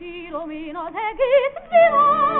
Filomena, der geht mir.